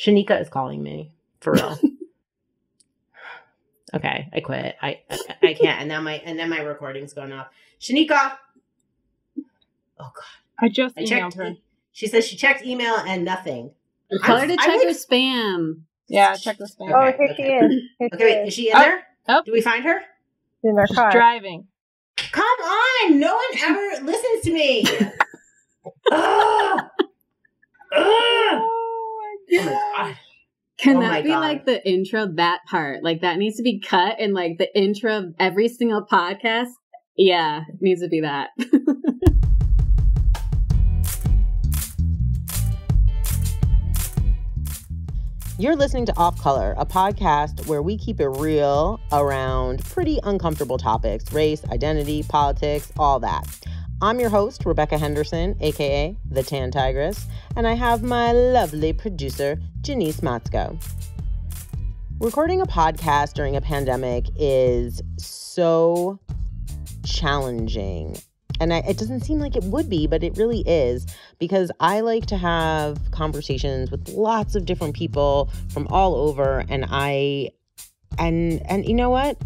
Shenika is calling me for real. okay, I quit. I, I I can't. And now my and then my recording's going off. Shenika. Oh God. I just I emailed checked. her. She says she checked email and nothing. Tell I'm- her to check would- her spam. Yeah, check the spam. Okay, oh, here she is. Here Okay, wait, is. is she in Oh, there? oh. Do we find her? in their She's car. driving. Come on! No one ever listens to me. Ugh. Ugh. Oh. Oh my god. Can Oh that be God. like the intro, that part? Like that needs to be cut in like the intro of every single podcast? Yeah, it needs to be that. You're listening to Off Color, a podcast where we keep it real around pretty uncomfortable topics race, identity, politics, all that. I'm your host, Rebecca Henderson, aka The Tan Tigress, and I have my lovely producer, Janice Matsko. Recording a podcast during a pandemic is so challenging. And I, it doesn't seem like it would be, but it really is because I like to have conversations with lots of different people from all over and I and and you know what?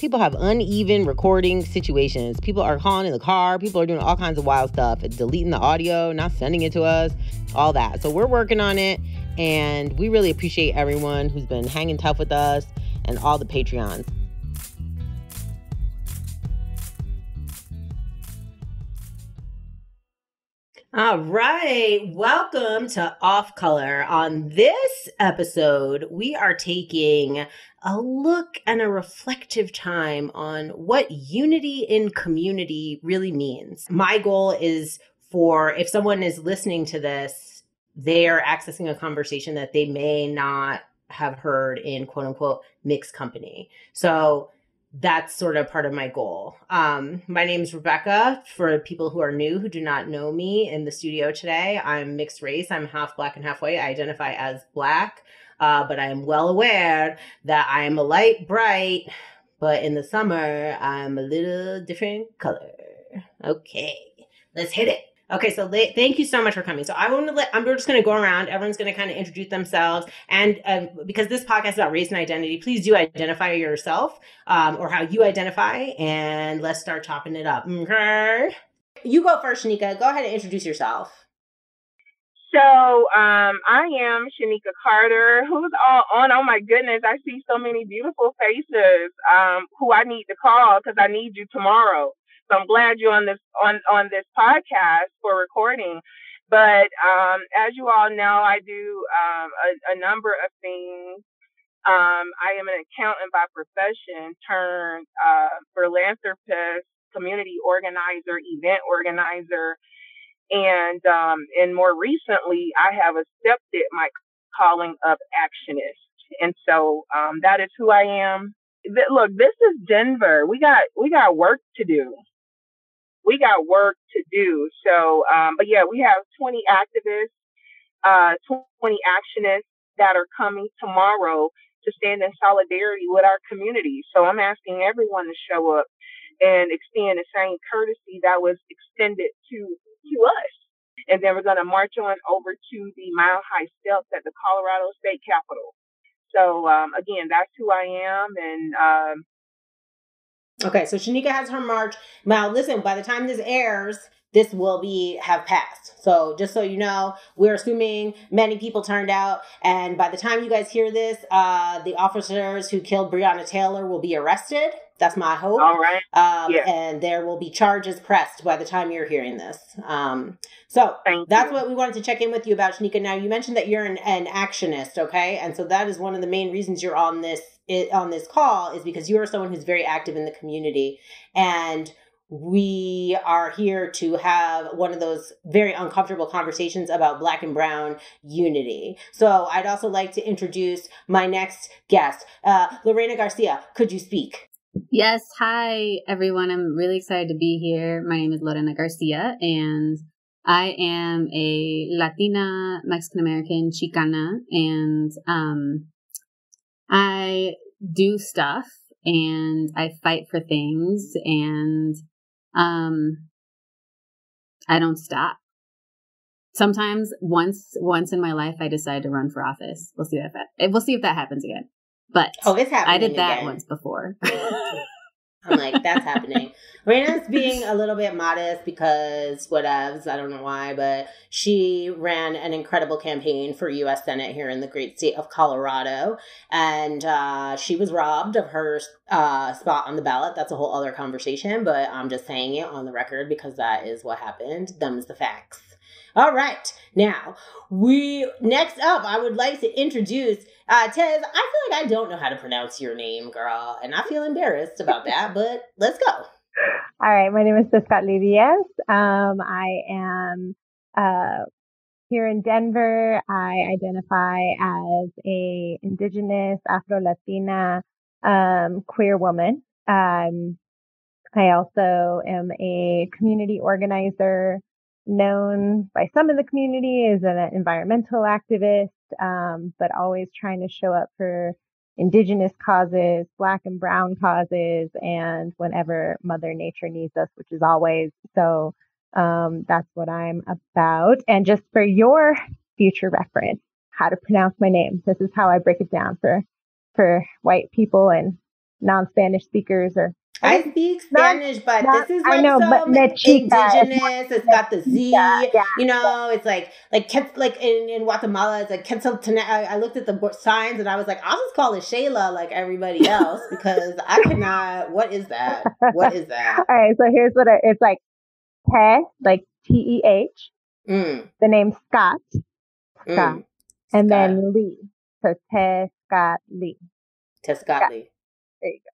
People have uneven recording situations. People are calling in the car, people are doing all kinds of wild stuff, deleting the audio, not sending it to us, all that. So we're working on it and we really appreciate everyone who's been hanging tough with us and all the Patreons. All right. Welcome to Off Color. On this episode, we are taking a look and a reflective time on what unity in community really means. My goal is for if someone is listening to this, they are accessing a conversation that they may not have heard in quote unquote mixed company. So that's sort of part of my goal. Um, my name is Rebecca. For people who are new who do not know me in the studio today, I'm mixed race. I'm half black and half white. I identify as black, uh, but I am well aware that I am a light bright, but in the summer, I'm a little different color. Okay, let's hit it. Okay, so la- thank you so much for coming. So I want to let I'm just going to go around. Everyone's going to kind of introduce themselves, and um, because this podcast is about race and identity, please do identify yourself um, or how you identify, and let's start chopping it up. Okay, you go first, Shenika. Go ahead and introduce yourself. So um, I am Shenika Carter. Who's all on? Oh my goodness, I see so many beautiful faces um, who I need to call because I need you tomorrow. So I'm glad you're on this on on this podcast for recording. But um, as you all know, I do um, a, a number of things. Um, I am an accountant by profession, turned uh, philanthropist, community organizer, event organizer, and um, and more recently, I have accepted my calling of actionist, and so um, that is who I am. Look, this is Denver. We got we got work to do. We got work to do. So, um, but yeah, we have 20 activists, uh, 20 actionists that are coming tomorrow to stand in solidarity with our community. So I'm asking everyone to show up and extend the same courtesy that was extended to to us. And then we're going to march on over to the Mile High Steps at the Colorado State Capitol. So um, again, that's who I am, and um, Okay, so Shenika has her march. Now, listen, by the time this airs, this will be have passed. So, just so you know, we're assuming many people turned out, and by the time you guys hear this, uh, the officers who killed Breonna Taylor will be arrested. That's my hope. all right. Um, Yeah. and there will be charges pressed by the time you're hearing this. Um, so Thank that's you. what we wanted to check in with you about, Shenika. Now you mentioned that you're an, an actionist, okay? And so that is one of the main reasons you're on this i on this call is because you are someone who's very active in the community, and we are here to have one of those very uncomfortable conversations about Black and Brown unity. So I'd also like to introduce my next guest, uh, Lorena Garcia. Could you speak? Yes, hi everyone. I'm really excited to be here. My name is Lorena Garcia and I am a Latina Mexican American Chicana and um I do stuff and I fight for things and um I don't stop. sometimes once once in my life I decide to run for office. We'll see that we'll see if that happens again. But oh, it's happening. I did that again. once before. I'm like, that's happening. Raina's being a little bit modest because whatevs, I don't know why, but she ran an incredible campaign for U.S. Senate here in the great state of Colorado, and uh, she was robbed of her uh, spot on the ballot. That's a whole other conversation, but I'm just saying it on the record because that is what happened. Them's the facts. All right, now we next up, I would like to introduce uh, Tez, I feel like I don't know how to pronounce your name, girl, and I feel embarrassed about that, but let's go. All right, my name is Tezcatli Diaz. Um, I am uh, here in Denver. I identify as a Indigenous Afro Latina um, queer woman. Um, I also am a community organizer known by some in the community as an environmental activist um, but always trying to show up for indigenous causes, black and brown causes, and whenever Mother Nature needs us, which is always. So um, that's what I'm about. And just for your future reference, how to pronounce my name. This is how I break it down for for white people and non-Spanish speakers or I speak Spanish, not, but not, this is like know, some indigenous. It's got the Z. Yeah, yeah, you know, it's like like like in, in Guatemala, it's like Quetzaltenango. I looked at the signs and I was like, I'll just call it Xela like everybody else because I cannot. What is that? What is that? All right, so here's what I, it's like. Te, like T E H. Mm. The name Scott. Scott. Mm. And Scott. then Lee. So Te Scott Lee. Te Scott Lee. There you go.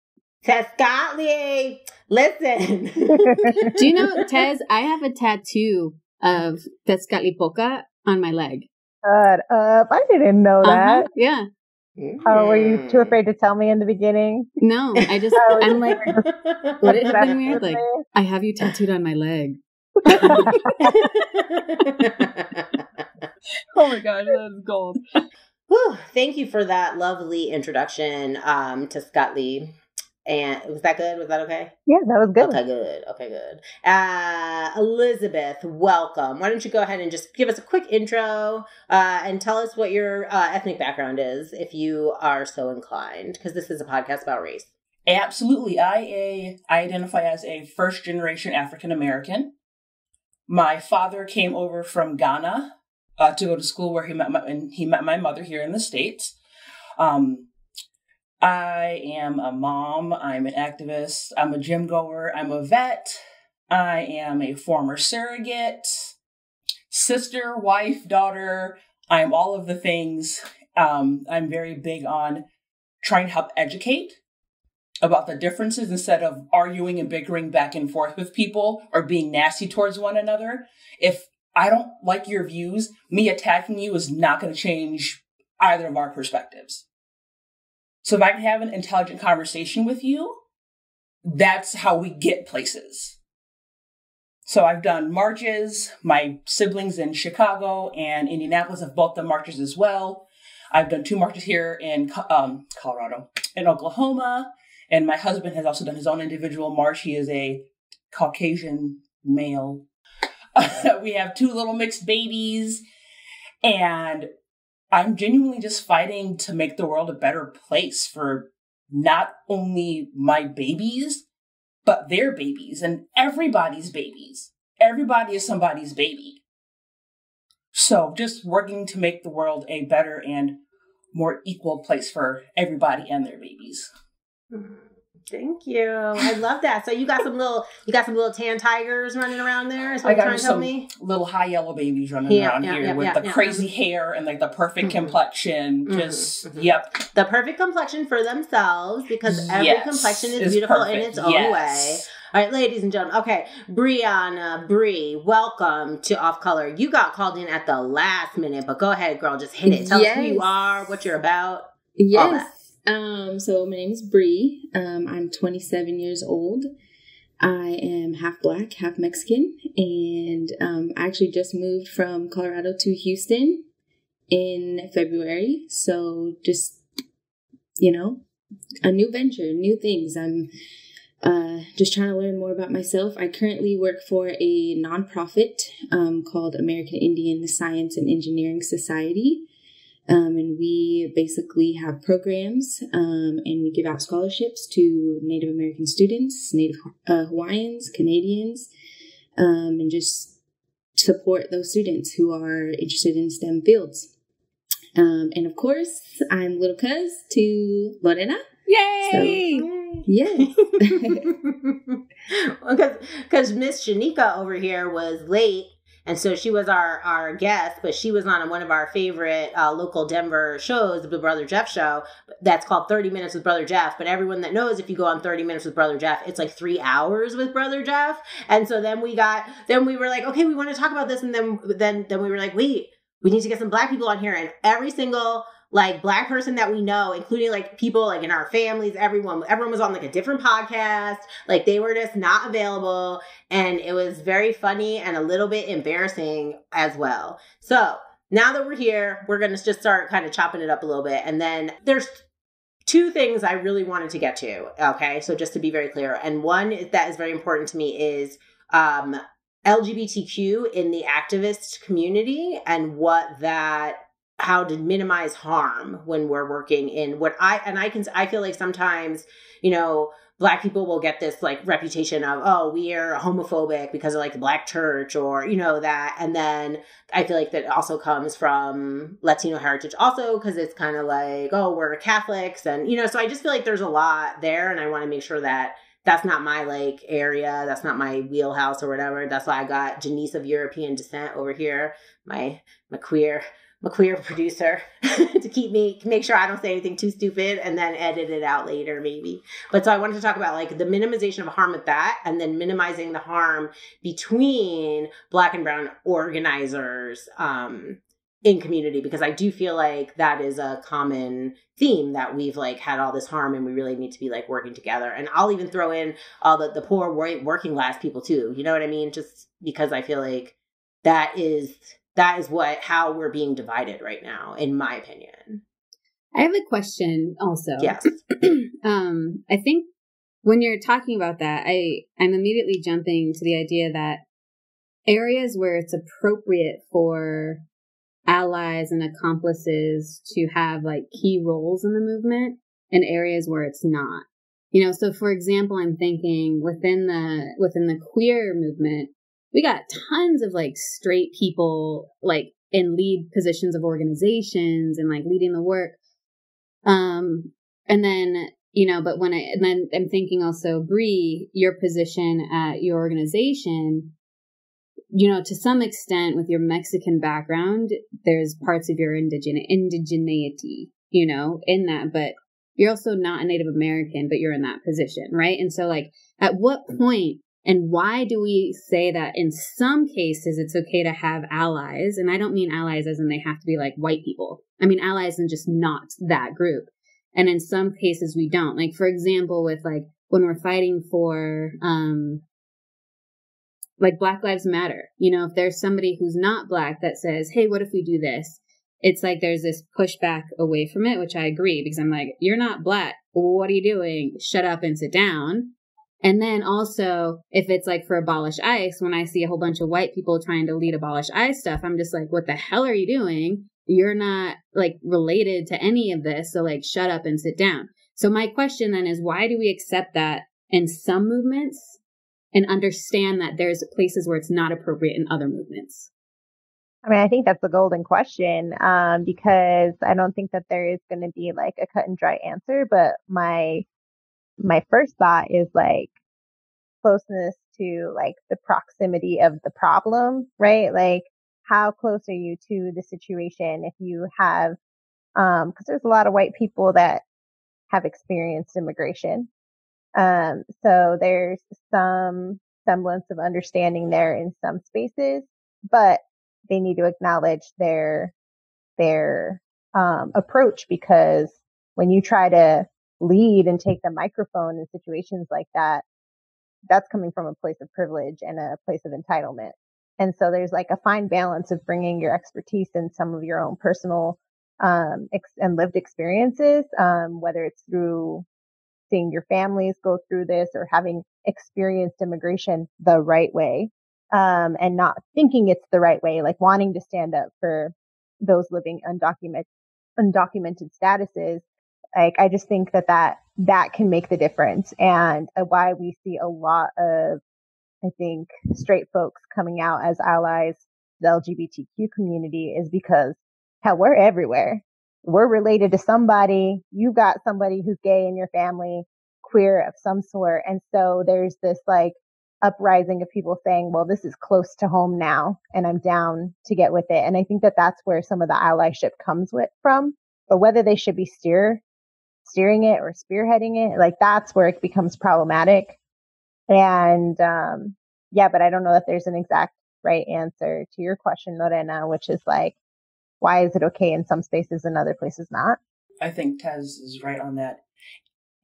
Tezcatli, listen. Do you know, Tez, I have a tattoo of Tezcatlipoca on my leg. Shut up. I didn't know uh-huh. that. Yeah. Oh, were you too afraid to tell me in the beginning? No, I just, oh, I'm like, would it have been weird? Like, I have you tattooed on my leg. oh my gosh, that's gold. Whew, thank you for that lovely introduction um, to Scott Lee. And was that good? Was that okay? Yeah, that was good. Okay, good. Okay, good. Uh, Elizabeth, welcome. Why don't you go ahead and just give us a quick intro uh, and tell us what your uh, ethnic background is, if you are so inclined, because this is a podcast about race. Absolutely. I a I identify as a first generation African American. My father came over from Ghana uh, to go to school where he met my, and he met my mother here in the states. Um, I am a mom, I'm an activist, I'm a gym goer, I'm a vet, I am a former surrogate, sister, wife, daughter. I'm all of the things. Um, I'm very big on trying to help educate about the differences instead of arguing and bickering back and forth with people or being nasty towards one another. If I don't like your views, me attacking you is not going to change either of our perspectives. So if I can have an intelligent conversation with you, that's how we get places. So I've done marches. My siblings in Chicago and Indianapolis have both done marches as well. I've done two marches here in um, Colorado, in Oklahoma, and my husband has also done his own individual march. He is a Caucasian male. we have two little mixed babies, and I'm genuinely just fighting to make the world a better place for not only my babies, but their babies and everybody's babies. Everybody is somebody's baby. So just working to make the world a better and more equal place for everybody and their babies. Mm-hmm. Thank you. I love that. So you got some little you got some little tan tigers running around there. Is what I got some me? little high yellow babies running yeah, around yeah, here yeah, with the crazy hair and like the perfect mm-hmm. complexion. Mm-hmm. Just mm-hmm. yep. The perfect complexion for themselves because every yes, complexion is beautiful perfect. in its own yes. way. All right, ladies and gentlemen. Okay, Brianna, Bree, welcome to Off Color. You got called in at the last minute, but go ahead, girl. Just hit it. Tell yes. us who you are, what you're about. Yes. Um, so my name is Bree. Um, I'm 27 years old. I am half black, half Mexican, and um, I actually just moved from Colorado to Houston in February. So just, you know, a new venture, new things. I'm uh, just trying to learn more about myself. I currently work for a nonprofit um, called American Indian Science and Engineering Society. Um, and we basically have programs um, and we give out scholarships to Native American students, Native uh, Hawaiians, Canadians, um, and just support those students who are interested in STEM fields. Um, and of course, I'm little cuz to Lorena. Yay! So, yes. because because Miss Shenika over here was late and so she was our our guest, but she was on one of our favorite uh, local Denver shows, the Brother Jeff show. That's called Thirty Minutes with Brother Jeff. But everyone that knows, if you go on Thirty Minutes with Brother Jeff, it's like three hours with Brother Jeff. And so then we got, then we were like, okay, we want to talk about this, and then then then we were like, wait, we need to get some black people on here, and every single like black person that we know, including like people like in our families, everyone, everyone was on like a different podcast. Like they were just not available. And it was very funny and a little bit embarrassing as well. So now that we're here, we're going to just start kind of chopping it up a little bit. And then there's two things I really wanted to get to. Okay. So just to be very clear. And one that is very important to me is, um, LGBTQ in the activist community and what that how to minimize harm when we're working in what I and I can I feel like sometimes, you know, black people will get this like reputation of oh we are homophobic because of like the black church or you know that and then i feel like that also comes from latino heritage also because it's kind of like oh we're catholics and you know so i just feel like there's a lot there and i want to make sure that that's not my like area that's not my wheelhouse or whatever. That's why i got janice of european descent over here my my queer a queer producer to keep me make sure I don't say anything too stupid and then edit it out later maybe. But so I wanted to talk about like the minimization of harm with that and then minimizing the harm between black and brown organizers um in community because I do feel like that is a common theme that we've like had all this harm and we really need to be like working together. And I'll even throw in all the, the poor working class people too. You know what I mean? Just because I feel like that is that is what how we're being divided right now in my opinion. I have a question also. Yes. Um i think when you're talking about that i i'm immediately jumping to the idea that areas where it's appropriate for allies and accomplices to have like key roles in the movement and areas where it's not. You know so for example i'm thinking within the within the queer movement we got tons of like straight people like in lead positions of organizations and like leading the work. Um, and then, you know, but when I, and then I'm thinking also, Bree, your position at your organization, you know, to some extent with your Mexican background, there's parts of your indigen- indigeneity, you know, in that, but you're also not a Native American, but you're in that position, right? And so like, at what point and why do we say that in some cases it's okay to have allies? And I don't mean allies as in they have to be like white people. I mean allies and just not that group. And in some cases we don't. Like for example, with like when we're fighting for um like Black Lives Matter, you know, if there's somebody who's not black that says, Hey, what if we do this? It's like there's this pushback away from it, which I agree because I'm like, you're not black. What are you doing? Shut up and sit down and then also, if it's like for abolish ICE, when I see a whole bunch of white people trying to lead abolish ICE stuff, I'm just like, what the hell are you doing? You're not like related to any of this. So like, shut up and sit down. So my question then is, why do we accept that in some movements and understand that there's places where it's not appropriate in other movements? I mean, I think that's the golden question um, because I don't think that there is going to be like a cut and dry answer. But my my first thought is like closeness to like the proximity of the problem, right? Like how close are you to the situation if you have um cuz there's a lot of white people that have experienced immigration. Um so there's some semblance of understanding there in some spaces, but they need to acknowledge their their um approach because when you try to lead and take the microphone in situations like that, that's coming from a place of privilege and a place of entitlement. And so there's like a fine balance of bringing your expertise and some of your own personal um, ex- and lived experiences, um, whether it's through seeing your families go through this or having experienced immigration the right way um, and not thinking it's the right way, like wanting to stand up for those living undocumented undocumented statuses. Like I just think that that that can make the difference, and uh, why we see a lot of I think straight folks coming out as allies the LGBTQ community is because hell, we're everywhere. We're related to somebody. You've got somebody who's gay in your family, queer of some sort. And so there's this like uprising of people saying, well, this is close to home now and I'm down to get with it. And I think that that's where some of the allyship comes with from, but whether they should be steer steering it or spearheading it, like that's where it becomes problematic. And, um, yeah, but I don't know that there's an exact right answer to your question, Lorena, which is like, why is it okay in some spaces and other places not? I think Tez is right on that.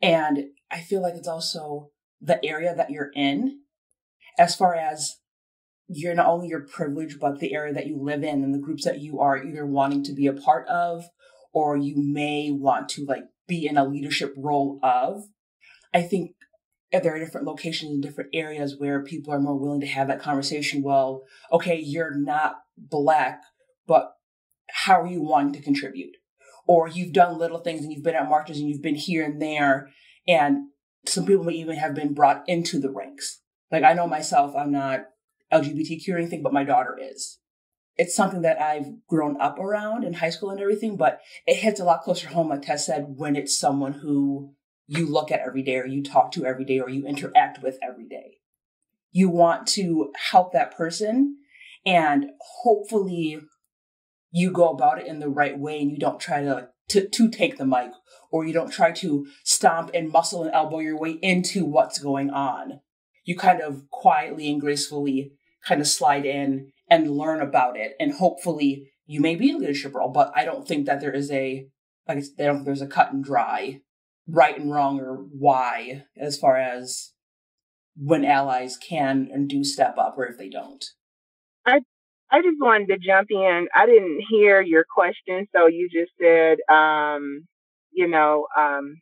And I feel like it's also the area that you're in as far as you're not only your privilege, but the area that you live in and the groups that you are either wanting to be a part of or you may want to like be in a leadership role of. I think there are different locations in different areas where people are more willing to have that conversation. Well, okay, you're not black, but how are you wanting to contribute? Or you've done little things and you've been at marches and you've been here and there. And some people may even have been brought into the ranks. Like I know myself, I'm not LGBTQ or anything, but my daughter is. It's something that I've grown up around in high school and everything, but it hits a lot closer home, like Tez said, when it's someone who you look at every day or you talk to every day or you interact with every day. You want to help that person and hopefully you go about it in the right way and you don't try to to, to take the mic or you don't try to stomp and muscle and elbow your way into what's going on you kind of quietly and gracefully kind of slide in and learn about it. And hopefully you may be in a leadership role, but I don't think that there is a, like I don't think there's a cut and dry right and wrong or why as far as when allies can and do step up or if they don't. I I just wanted to jump in. I didn't hear your question, so you just said, um, you know, um,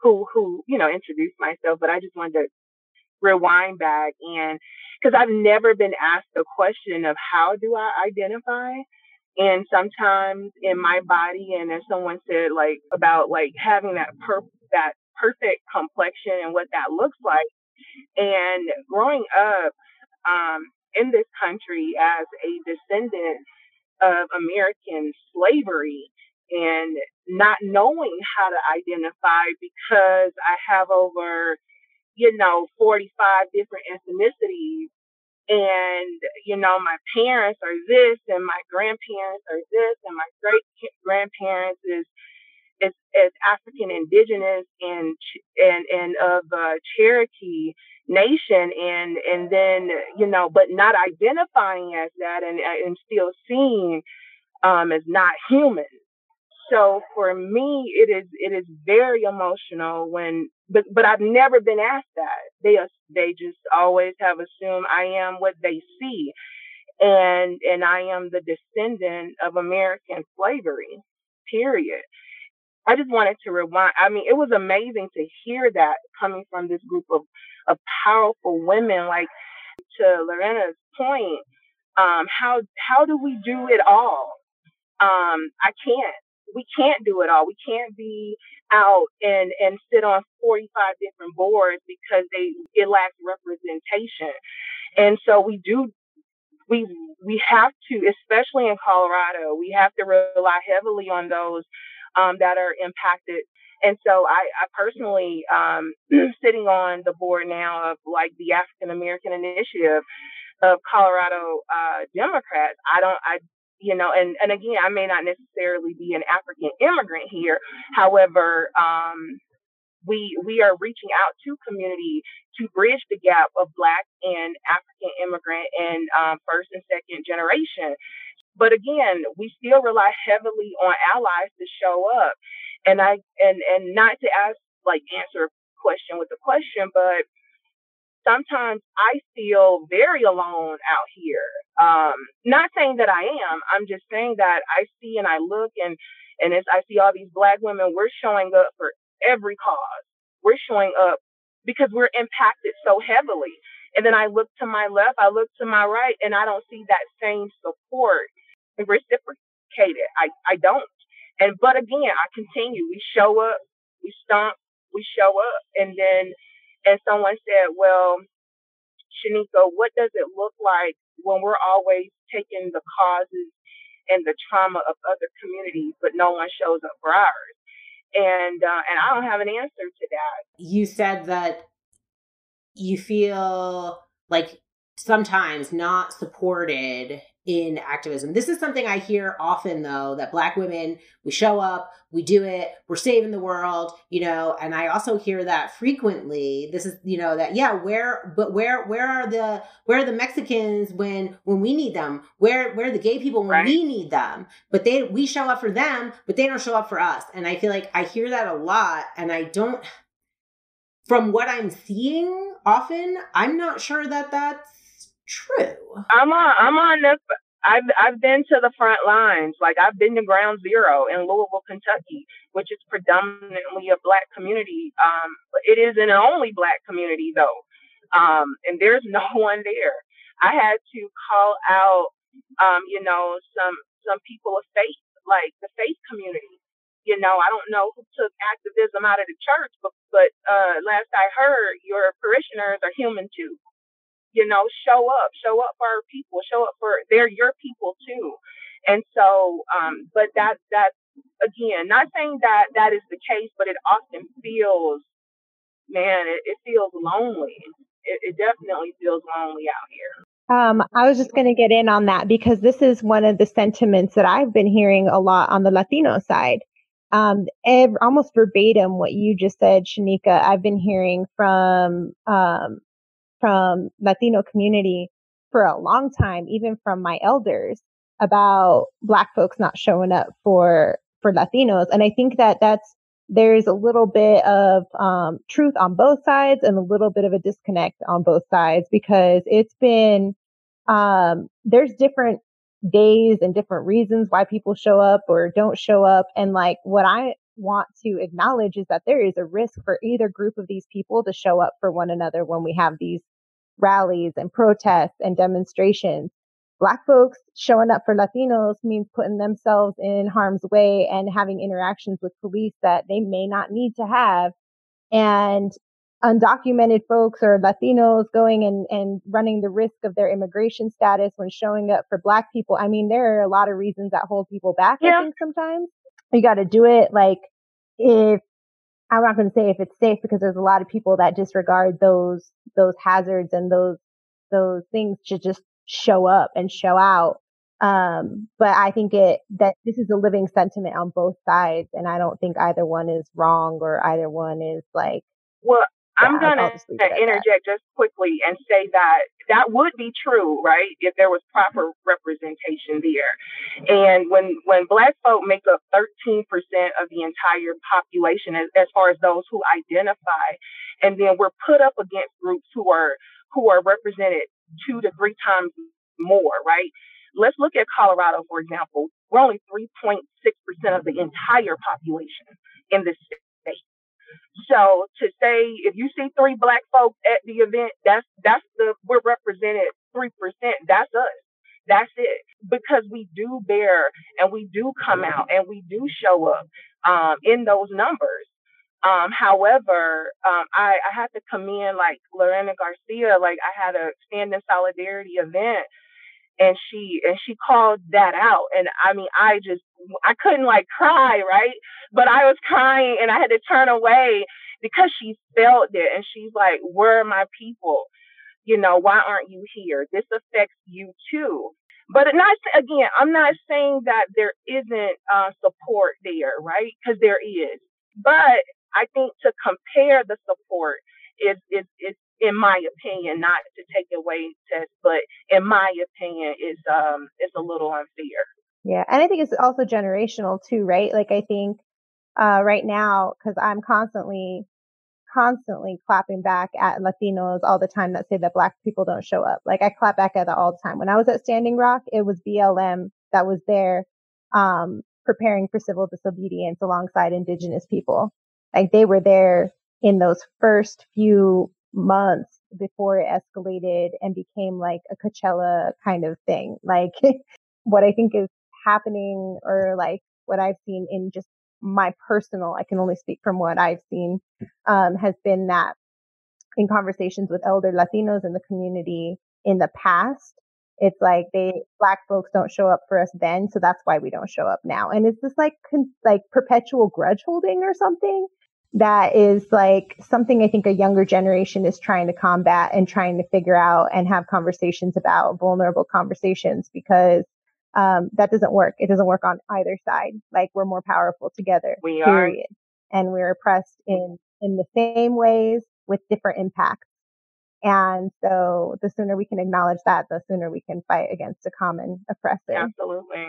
who who you know introduced myself, but I just wanted to rewind back and because I've never been asked a question of how do I identify. And sometimes in my body, and as someone said, like about like having that per that perfect complexion and what that looks like. And growing up um, in this country as a descendant of American slavery and not knowing how to identify because I have over you know, 45 different ethnicities. And, you know, my parents are this and my grandparents are this and my great grandparents is, is, is African indigenous and, and, and of Cherokee nation. And, and then, you know, but not identifying as that and, and still seen um, as not human so for me, it is it is very emotional when, but but I've never been asked that. They they just always have assumed I am what they see, and and I am the descendant of American slavery. Period. I just wanted to rewind. I mean, it was amazing to hear that coming from this group of of powerful women. Like to Lorena's point, um, how how do we do it all? Um, I can't we can't do it all. We can't be out and and sit on 45 different boards because they it lacks representation. And so we do we we have to, especially in Colorado, we have to rely heavily on those um, that are impacted. And so I, I personally, um, sitting on the board now of like the African American Initiative of Colorado uh, Democrats, I don't, I you know, and, and again, I may not necessarily be an African immigrant here. However, um, we we are reaching out to community to bridge the gap of Black and African immigrant and um, first and second generation. But again, we still rely heavily on allies to show up, and I and and not to ask like answer a question with a question, but sometimes I feel very alone out here. Um, not saying that I am. I'm just saying that I see and I look and and as I see all these black women, we're showing up for every cause. we're showing up because we're impacted so heavily. And then I look to my left, I look to my right, and I don't see that same support reciprocated. I, I don't. And but again, I continue. We show up, we stomp, we show up, and then and someone said, Well, Shenika, what does it look like when we're always taking the causes and the trauma of other communities, but no one shows up for ours? And uh, and I don't have an answer to that. You said that you feel like sometimes not supported in activism. This is something I hear often though that black women we show up, we do it, we're saving the world, you know, and I also hear that frequently. This is, you know, that yeah, where but where where are the where are the Mexicans when when we need them? Where where are the gay people when right. we need them? But they we show up for them, but they don't show up for us. And I feel like I hear that a lot and I don't from what I'm seeing often, I'm not sure that that's true. I'm on. I'm on the. I've I've been to the front lines. Like I've been to Ground Zero in Louisville, Kentucky, which is predominantly a black community. Um, it is an only black community though, um, and there's no one there. I had to call out, um, you know, some some people of faith, like the faith community. You know, I don't know who took activism out of the church, but but uh, last I heard, your parishioners are human too you know, show up, show up for our people, show up for they're your people too. And so, um, but that that again, not saying that that is the case, but it often feels, man, it, it feels lonely. It, it definitely feels lonely out here. Um, I was just going to get in on that because this is one of the sentiments that I've been hearing a lot on the Latino side. Um, every, almost verbatim what you just said, Shenika, I've been hearing from um, from Latino community for a long time, even from my elders about black folks not showing up for, for Latinos. And I think that that's, there's a little bit of um, truth on both sides and a little bit of a disconnect on both sides because it's been um, there's different days and different reasons why people show up or don't show up and like what i want to acknowledge is that there is a risk for either group of these people to show up for one another when we have these rallies and protests and demonstrations. Black folks showing up for Latinos means putting themselves in harm's way and having interactions with police that they may not need to have. And undocumented folks or Latinos going and, and running the risk of their immigration status when showing up for Black people. I mean, there are a lot of reasons that hold people back, yeah. I think sometimes. You got to do it like if I'm not going to say if it's safe because there's a lot of people that disregard those those hazards and those those things to just show up and show out. Um, but I think it that this is a living sentiment on both sides, and I don't think either one is wrong or either one is like. Well, I'm going to interject just quickly and say that that would be true, right? If there was proper representation there. And when, when black folk make up 13% of the entire population as, as far as those who identify, and then we're put up against groups who are, who are represented two to three times more, right? Let's look at Colorado, for example. We're only 3.6% of the entire population in this state. So to say if you see three black folks at the event, that's that's the we're represented three percent. That's us. That's it. Because we do bear and we do come out and we do show up um, in those numbers. Um, however, um, I, I had to commend like Lorena Garcia. Like I had a stand in solidarity event and she and she called that out and i mean i just i couldn't like cry right? But i was crying and i had to turn away because she felt it and she's like where are my people? You know why aren't you here? This affects you too. But not again i'm not saying that there isn't uh, support there right? Because there is. But i think to compare the support is is is in my opinion, not to take away Tez, but in my opinion, is um is a little unfair. Yeah, and I think it's also generational too, right? Like I think uh, right now, because I'm constantly constantly clapping back at Latinos all the time that say that black people don't show up. Like I clap back at that all the time. When I was at Standing Rock, it was BLM that was there, um, preparing for civil disobedience alongside indigenous people. Like they were there in those first few months before it escalated and became like a Coachella kind of thing. Like what I think is happening or like what I've seen in just my personal, I can only speak from what I've seen, um, has been that in conversations with elder Latinos in the community in the past, it's like they black folks don't show up for us then, so that's why we don't show up now. And it's this like con- like perpetual grudge holding or something that is like something I think a younger generation is trying to combat and trying to figure out and have conversations about vulnerable conversations because um, that doesn't work. It doesn't work on either side. Like we're more powerful together. We period. are. And we're oppressed in in the same ways with different impacts. And so the sooner we can acknowledge that, the sooner we can fight against a common oppressor. Absolutely.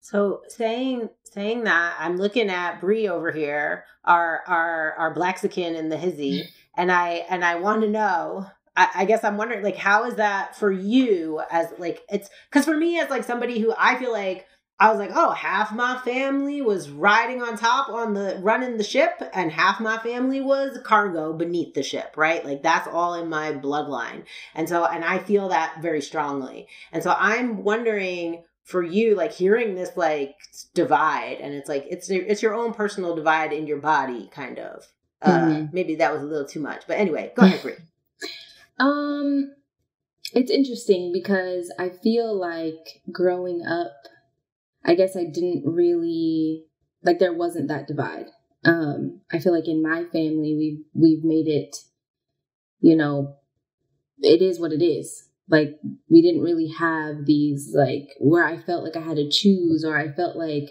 So saying saying that, I'm looking at Bree over here, our our our Blaxican in the hizzy, mm-hmm. and I and I want to know. I, I guess I'm wondering, like, how is that for you? As like, it's because for me, as like somebody who I feel like I was like, oh, half my family was riding on top on the running the ship, and half my family was cargo beneath the ship, right? Like that's all in my bloodline. And so, and I feel that very strongly. And so I'm wondering for you, like hearing this like divide, and it's like it's it's your own personal divide in your body, kind of. Uh, Mhm. maybe that was a little too much, but anyway, go ahead, Bree. Um, it's interesting because I feel like growing up, I guess I didn't really like there wasn't that divide. Um, I feel like in my family we've we've made it, you know, it is what it is. Like we didn't really have these like where I felt like I had to choose or I felt like,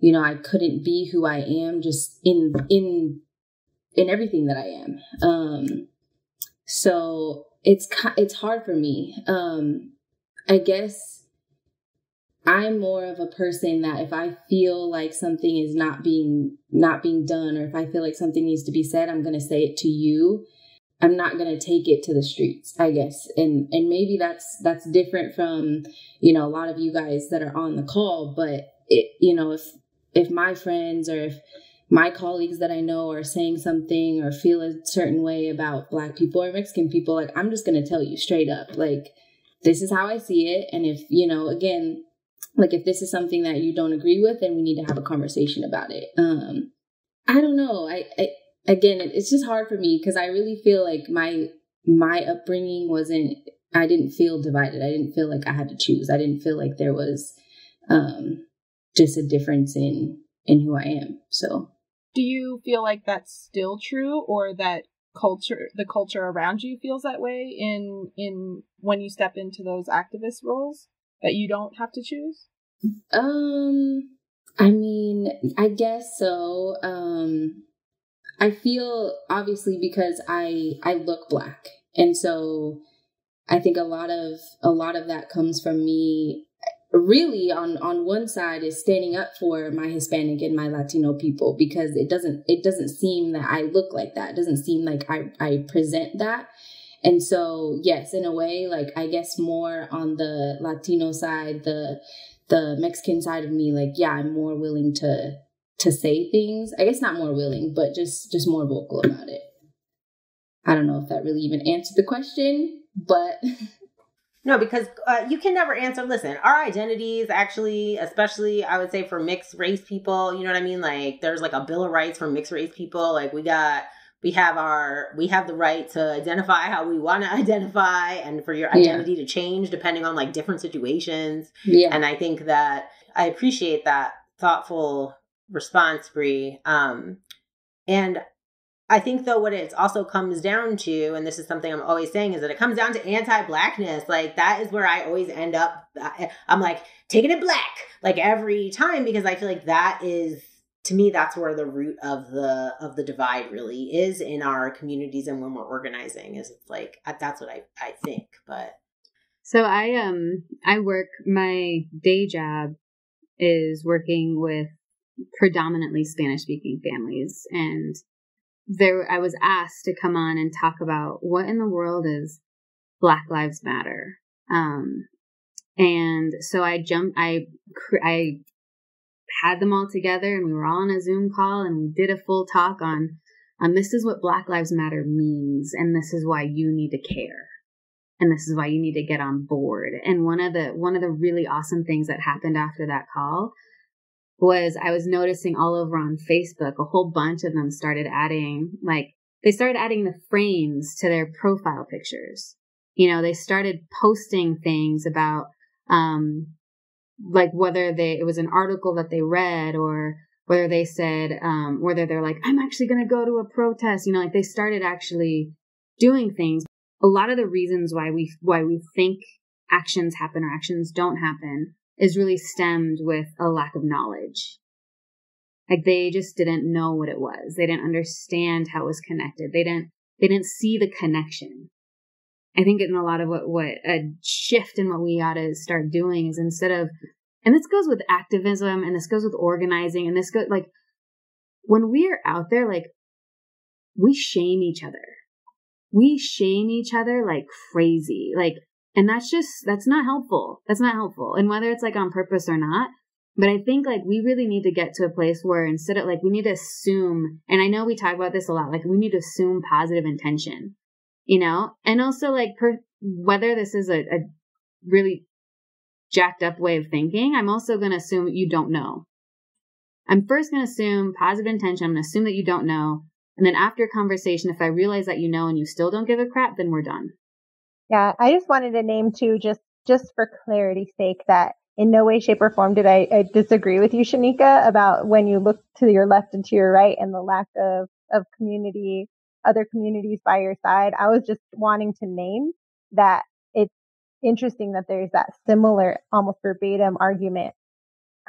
you know, I couldn't be who I am just in in in everything that I am. Um so it's it's hard for me. Um, I guess I'm more of a person that if I feel like something is not being not being done, or if I feel like something needs to be said, I'm gonna say it to you. I'm not gonna take it to the streets, I guess, and and maybe that's that's different from you know a lot of you guys that are on the call, but it you know if if my friends or if my colleagues that I know are saying something or feel a certain way about black people or Mexican people, like I'm just gonna tell you straight up, like this is how I see it. And if, you know, again, like if this is something that you don't agree with, then we need to have a conversation about it. Um, I don't know. I, I again, it's just hard for me because I really feel like my my upbringing wasn't. I didn't feel divided. I didn't feel like I had to choose. I didn't feel like there was um, just a difference in in who I am. So Do you feel like that's still true or that culture the culture around you feels that way in in when you step into those activist roles that you don't have to choose? Um, I mean, I guess so. Um, I feel obviously because I I look black, and so I think a lot of a lot of that comes from me. Really, on on one side is standing up for my Hispanic and my Latino people because it doesn't it doesn't seem that I look like that. It doesn't seem like I I present that. And so, yes, in a way, like I guess more on the Latino side, the the Mexican side of me, like yeah, I'm more willing to to say things. I guess not more willing, but just just more vocal about it. I don't know if that really even answered the question, but No, because uh, you can never answer. Listen, our identities actually, especially I would say for mixed race people, you know what I mean? Like there's like a bill of rights for mixed race people. Like we got, we have our, we have the right to identify how we want to identify and for your Yeah. identity to change depending on like different situations. yeah, And I think that I appreciate that thoughtful response, Bree. Um, and I think though what it also comes down to, and this is something I'm always saying, is that it comes down to anti-blackness. Like that is where I always end up. I'm like taking it black, like every time, because I feel like that is to me that's where the root of the of the divide really is in our communities and when we're organizing. Is it's like that's what I I think, but So I um I work my day job is working with predominantly Spanish speaking families and there I was asked to come on and talk about what in the world is Black Lives Matter. Um and so I jumped I I had them all together and we were all on a Zoom call and we did a full talk on um, this is what Black Lives Matter means, and this is why you need to care. And this is why you need to get on board. And one of the one of the really awesome things that happened after that call was I was noticing all over on Facebook, a whole bunch of them started adding like they started adding the frames to their profile pictures. You know, they started posting things about um like whether they it was an article that they read or whether they said um whether they're like I'm actually going to go to a protest, you know, like they started actually doing things. A lot of the reasons why we why we think actions happen or actions don't happen is really stemmed with a lack of knowledge. Like they just didn't know what it was. They didn't understand how it was connected. They didn't they didn't see the connection. I think in a lot of what what a shift in what we ought to start doing is instead of and this goes with activism and this goes with organizing and this goes like when we're out there like we shame each other. We shame each other like crazy. Like and that's just, that's not helpful. That's not helpful. And whether it's like on purpose or not, but I think like we really need to get to a place where instead of like, we need to assume, and I know we talk about this a lot, like we need to assume positive intention, you know? And also like per, whether this is a, a really jacked up way of thinking, I'm also going to assume you don't know. I'm first going to assume positive intention. I'm going to assume that you don't know. And then after a conversation, if I realize that you know and you still don't give a crap, then we're done. Yeah, I just wanted to name too, just just for clarity's sake, that in no way, shape, or form did I, I, disagree with you, Shenika, about when you look to your left and to your right and the lack of of community, other communities by your side. I was just wanting to name that it's interesting that there's that similar, almost verbatim argument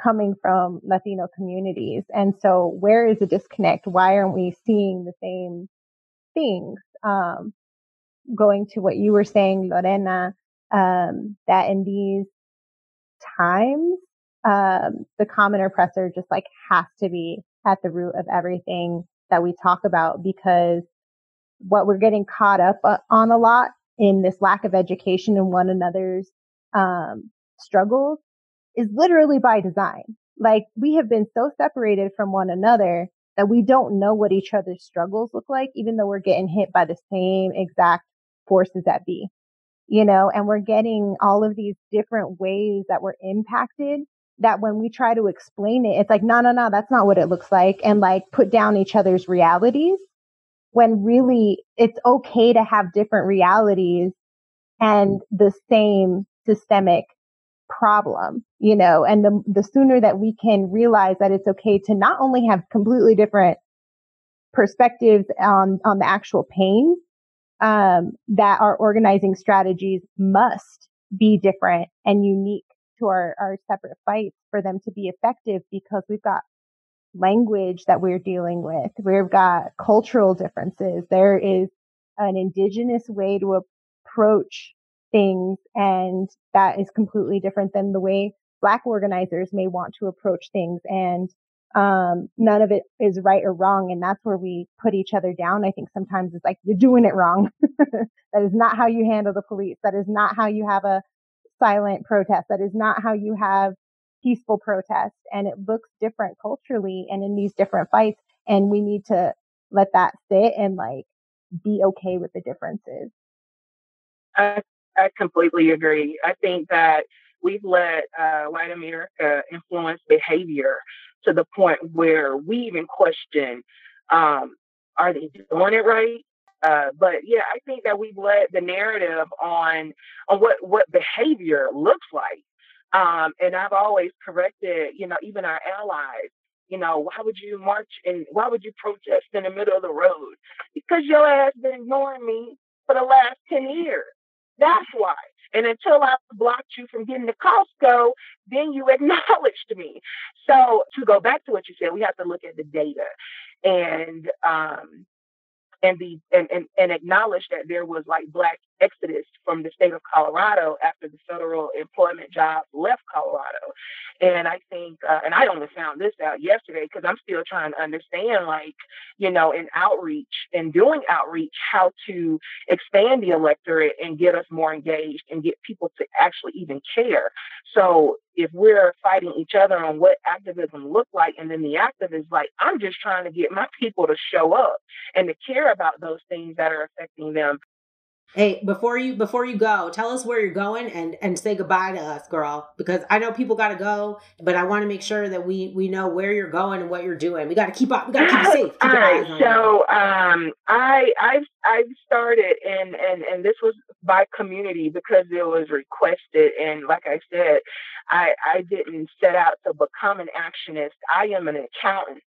coming from Latino communities. And so, where is the disconnect? Why aren't we seeing the same things? Um, going to what you were saying, Lorena, um, that in these times, um, the common oppressor just like has to be at the root of everything that we talk about because what we're getting caught up uh, on a lot in this lack of education in one another's um, struggles is literally by design. Like we have been so separated from one another that we don't know what each other's struggles look like, even though we're getting hit by the same exact forces that be, you know, and we're getting all of these different ways that we're impacted that when we try to explain it, it's like, no, no, no, that's not what it looks like. And like put down each other's realities when really it's okay to have different realities and the same systemic problem, you know, and the, the sooner that we can realize that it's okay to not only have completely different perspectives on, on the actual pain, um, that our organizing strategies must be different and unique to our, our separate fights for them to be effective because we've got language that we're dealing with. We've got cultural differences. There is an indigenous way to approach things and that is completely different than the way black organizers may want to approach things. And um, none of it is right or wrong. And that's where we put each other down. I think sometimes it's like, you're doing it wrong. that is not how you handle the police. That is not how you have a silent protest. That is not how you have peaceful protest. And it looks different culturally and in these different fights. And we need to let that sit and like be okay with the differences. I, I completely agree. I think that we've let uh, white America influence behavior to the point where we even question, um, are they doing it right? Uh, but yeah, I think that we've let the narrative on on what what behavior looks like. Um, and I've always corrected, you know, even our allies. You know, why would you march and why would you protest in the middle of the road? Because your ass been ignoring me for the last ten years. That's why. And until I blocked you from getting to Costco, then you acknowledged me. So to go back to what you said, we have to look at the data. And um, and the and, and, and acknowledge that there was like black exodus from the state of Colorado after the federal employment jobs left Colorado. And I think, uh, and I only found this out yesterday because I'm still trying to understand, like, you know, in outreach and doing outreach, how to expand the electorate and get us more engaged and get people to actually even care. So if we're fighting each other on what activism look like and then the activist is like i'm just trying to get my people to show up and to care about those things that are affecting them Hey, before you before you go, tell us where you're going and and say goodbye to us, girl, because I know people got to go, but I want to make sure that we we know where you're going and what you're doing. We got to keep up. We got to keep safe. Keep All right. So um, I I've I've started and and and this was by community because it was requested and like I said, I I didn't set out to become an actionist. I am an accountant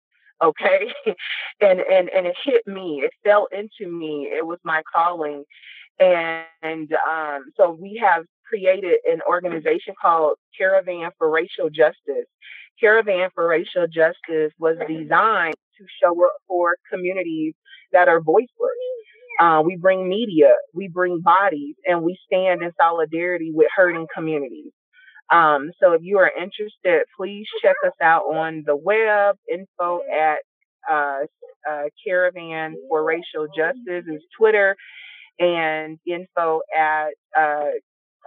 okay and and and it hit me it fell into me it was my calling and um, so we have created an organization called Caravan for Racial Justice. Caravan for Racial Justice was designed to show up for communities that are voiceless. Uh, we bring media, we bring bodies, and we stand in solidarity with hurting communities. Um, so if you are interested, please check us out on the web, info at uh, uh, Caravan for Racial Justice is Twitter, and info at uh,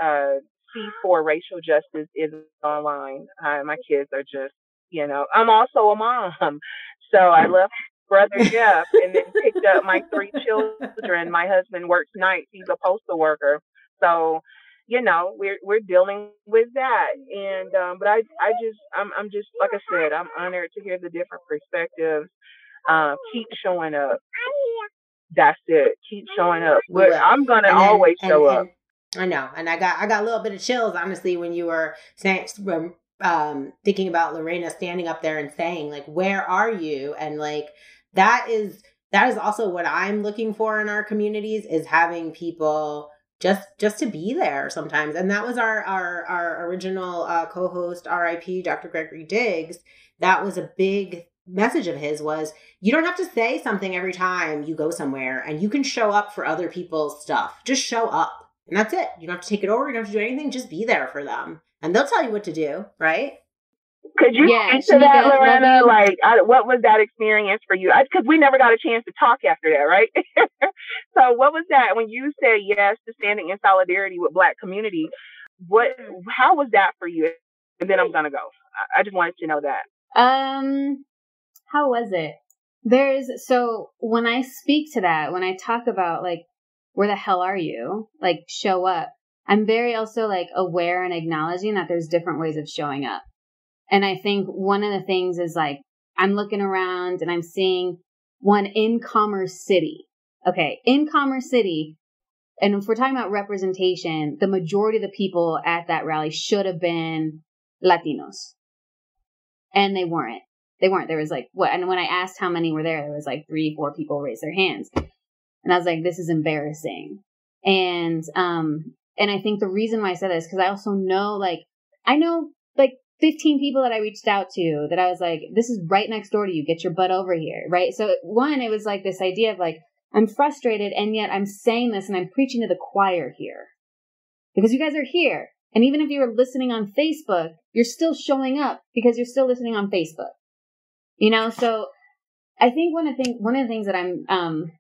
uh, C4 Racial Justice is online. My kids are just, you know, I'm also a mom. So I left brother Jeff and then picked up my three children. My husband works nights. He's a postal worker. So, you know, we're we're dealing with that. And um, but I I just I'm I'm just like I said, I'm honored to hear the different perspectives. Uh, keep showing up that's it. Keep showing up. But I'm gonna then, always show and, up. I know, and I got I got a little bit of chills honestly when you were saying um, thinking about Lorena standing up there and saying like, "Where are you?" and like that is that is also what I'm looking for in our communities is having people just just to be there sometimes and that was our our our original uh, co-host rip dr gregory diggs that was a big message of his was you don't have to say something every time you go somewhere and you can show up for other people's stuff. Just show up. And that's it. You don't have to take it over. You don't have to do anything. Just be there for them. And they'll tell you what to do, right? Could you yeah, speak to that, Lorena? Like, I, what was that experience for you? Because we never got a chance to talk after that, right? so, what was that when you said yes to standing in solidarity with Black community? What, how was that for you? And then I'm gonna go. I, I just wanted to know that. Um, how was it? There's so when I speak to that, when I talk about like where the hell are you? Like show up. I'm very also like aware and acknowledging that there's different ways of showing up. And I think one of the things is like I'm looking around and I'm seeing one in Commerce City. Okay, in Commerce City, and if we're talking about representation, the majority of the people at that rally should have been Latinos. And they weren't they weren't. There was like what? And when I asked how many were there, there was like three, four people raised their hands, and I was like, this is embarrassing. And um, and I think the reason why I said this because I also know like I know like 15 people that I reached out to that I was like, this is right next door to you. Get your butt over here, right? So one, it was like this idea of like I'm frustrated, and yet I'm saying this and I'm preaching to the choir here because you guys are here. And even if you were listening on Facebook, you're still showing up because you're still listening on Facebook. You know, so I think one of the things, one of the things that I'm, um,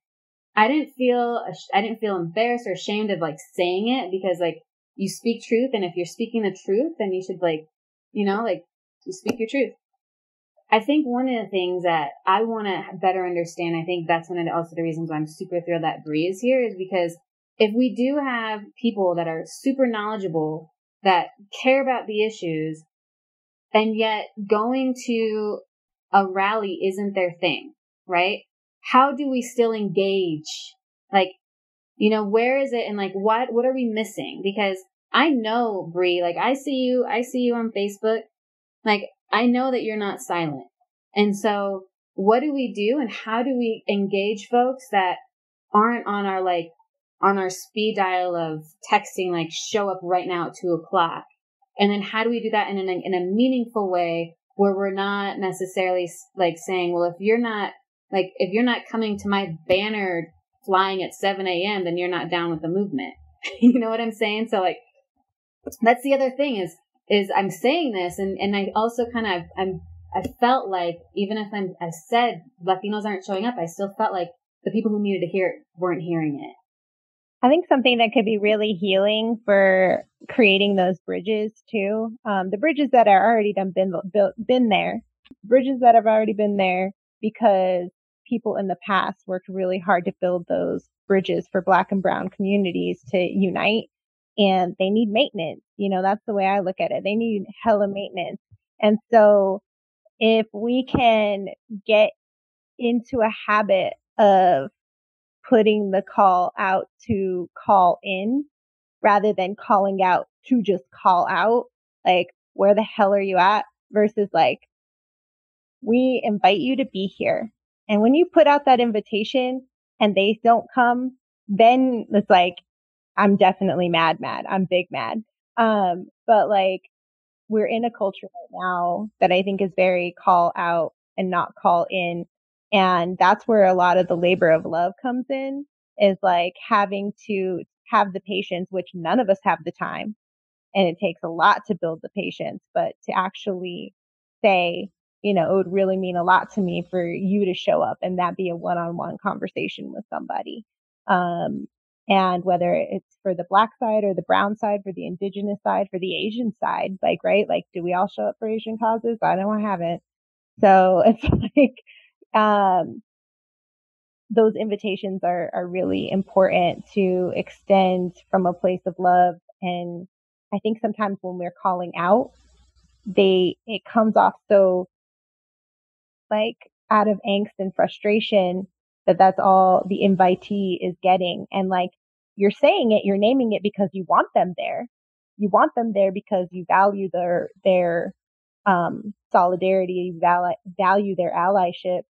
I didn't feel, I didn't feel embarrassed or ashamed of like saying it because like you speak truth. And if you're speaking the truth, then you should like, you know, like you speak your truth. I think one of the things that I want to better understand, I think that's one of the, also the reasons why I'm super thrilled that Bree is here is because if we do have people that are super knowledgeable, that care about the issues, and yet going to a rally isn't their thing, right? How do we still engage? Like, you know, where is it and like what what are we missing? Because I know, Bree, like I see you, I see you on Facebook. Like I know that you're not silent. And so what do we do and how do we engage folks that aren't on our like on our speed dial of texting like show up right now at two o'clock? And then how do we do that in in a meaningful way where we're not necessarily like saying, well, if you're not like if you're not coming to my banner flying at 7 a.m., then you're not down with the movement. you know what I'm saying? So like that's the other thing is is I'm saying this and and I also kind of I'm I felt like even if I'm I said Latinos aren't showing up, I still felt like the people who needed to hear it weren't hearing it. I think something that could be really healing for creating those bridges too. Um, the bridges that are already done been built, been there, bridges that have already been there because people in the past worked really hard to build those bridges for black and brown communities to unite and they need maintenance. You know, that's the way I look at it. They need hella maintenance. And so if we can get into a habit of putting the call out to call in rather than calling out to just call out, like, where the hell are you at? Versus like, we invite you to be here. And when you put out that invitation and they don't come, then it's like, I'm definitely mad, mad. I'm big mad. Um, but like we're in a culture right now that I think is very call out and not call in. And that's where a lot of the labor of love comes in is like having to have the patience, which none of us have the time. And it takes a lot to build the patience, but to actually say, you know, it would really mean a lot to me for you to show up and that be a one on one conversation with somebody. Um, and whether it's for the black side or the brown side, for the indigenous side, for the Asian side, like, right? Like, do we all show up for Asian causes? I know I haven't. So it's like, um, those invitations are, are really important to extend from a place of love. And I think sometimes when we're calling out, they, it comes off so like out of angst and frustration that that's all the invitee is getting. And like you're saying it, you're naming it because you want them there. You want them there because you value their, their, um, solidarity, you val- value their allyship.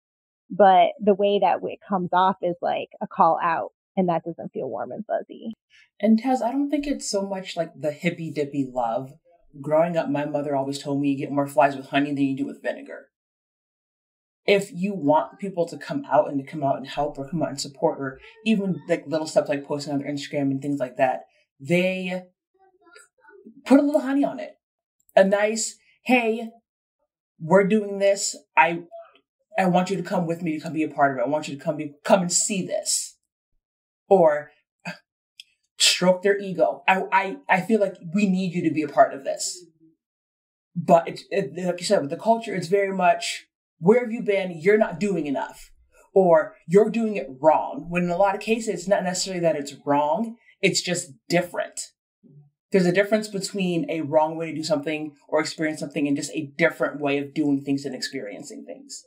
But the way that it comes off is like a call out and that doesn't feel warm and fuzzy. And Tez, I don't think it's so much like the hippy dippy love. Growing up, my mother always told me you get more flies with honey than you do with vinegar if you want people to come out and to come out and help or come out and support or even like little stuff like posting on their Instagram and things like that, they put a little honey on it. A nice, hey, we're doing this. I I want you to come with me to come be a part of it. I want you to come be come and see this. Or stroke their ego. I I, I feel like we need you to be a part of this. But it, it, like you said, with the culture, it's very much where have you been? You're not doing enough. Or you're doing it wrong. When in a lot of cases, it's not necessarily that it's wrong, it's just different. There's a difference between a wrong way to do something or experience something and just a different way of doing things and experiencing things.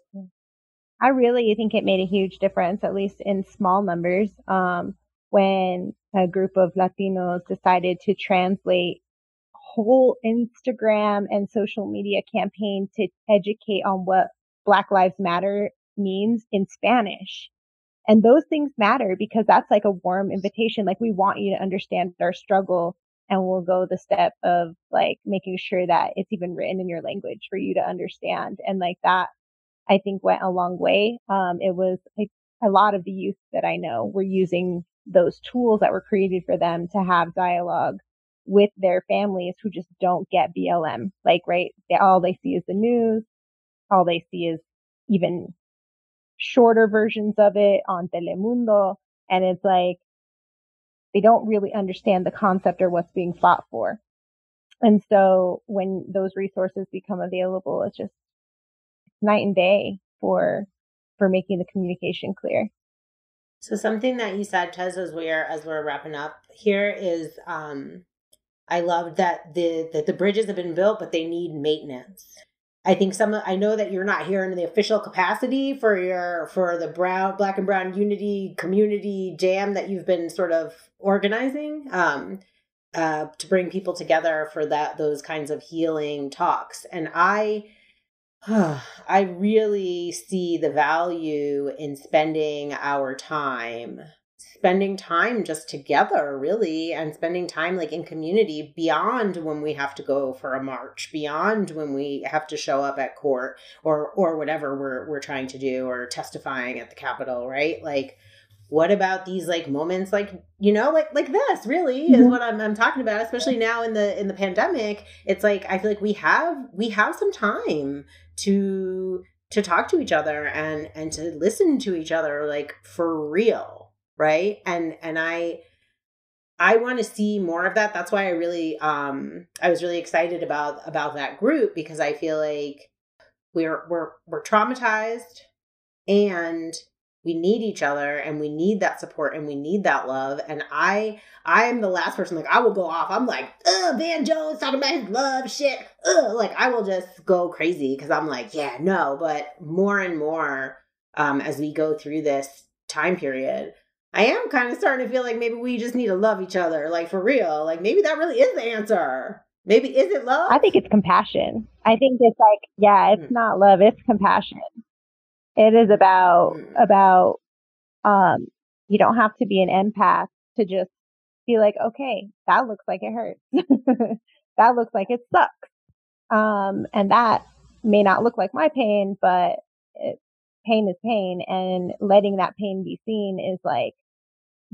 I really think it made a huge difference, at least in small numbers, um, when a group of Latinos decided to translate whole Instagram and social media campaign to educate on what Black Lives Matter means in Spanish. And those things matter because that's like a warm invitation. Like we want you to understand our struggle and we'll go the step of like making sure that it's even written in your language for you to understand. And like that, I think went a long way. Um, it was like a lot of the youth that I know were using those tools that were created for them to have dialogue with their families who just don't get BLM. Like, right. They, all they see is the news all they see is even shorter versions of it on Telemundo. And it's like, they don't really understand the concept or what's being fought for. And so when those resources become available, it's just night and day for, for making the communication clear. So something that you said, Tez, as we're as we're wrapping up here is, um, I love that the that the bridges have been built, but they need maintenance. I think some I know that you're not here in the official capacity for your for the brown black and brown unity community jam that you've been sort of organizing um uh to bring people together for that those kinds of healing talks. And I I really see the value in spending our time spending time just together really and spending time like in community beyond when we have to go for a march beyond when we have to show up at court or or whatever we're we're trying to do or testifying at the capitol right? Like what about these like moments like you know like like this really is mm-hmm. what I'm, I'm talking about especially now in the in the pandemic. It's like i feel like we have we have some time to to talk to each other and and to listen to each other like for real right and and i I want to see more of that. That's why I really um I was really excited about about that group because I feel like we're we're we're traumatized and we need each other and we need that support and we need that love and i i am the last person like i will go off i'm like Ugh, van jones talking about his love shit Ugh. like i will just go crazy because i'm like yeah no but more and more um as we go through this time period i am kind of starting to feel like maybe we just need to love each other like for real like maybe that really is the answer maybe is it love I think it's compassion. I think it's like, yeah, it's Mm. not love, it's compassion. It is about Mm. about um you don't have to be an empath to just be like, okay, that looks like it hurts. that looks like it sucks. Um and that may not look like my pain, but it, pain is pain and letting that pain be seen is like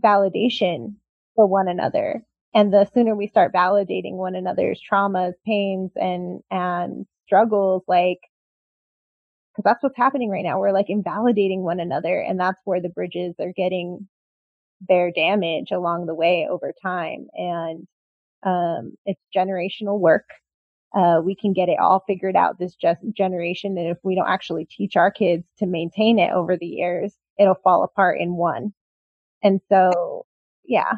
validation for one another. And the sooner we start validating one another's traumas pains and and struggles like because that's what's happening right now. We're like invalidating one another and that's where the bridges are getting their damage along the way over time. And um it's generational work uh, we can get it all figured out this just generation. And if we don't actually teach our kids to maintain it over the years it'll fall apart in one. And so yeah.